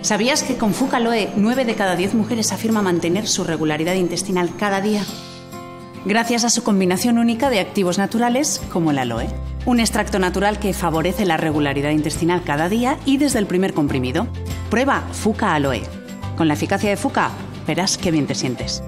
¿Sabías que con Fuca Fucaloe 9 de cada 10 mujeres afirma mantener su regularidad intestinal cada día? Gracias a su combinación única de activos naturales como el aloe. Un extracto natural que favorece la regularidad intestinal cada día y desde el primer comprimido. Prueba Fuca Aloe. Con la eficacia de Fuca, verás qué bien te sientes.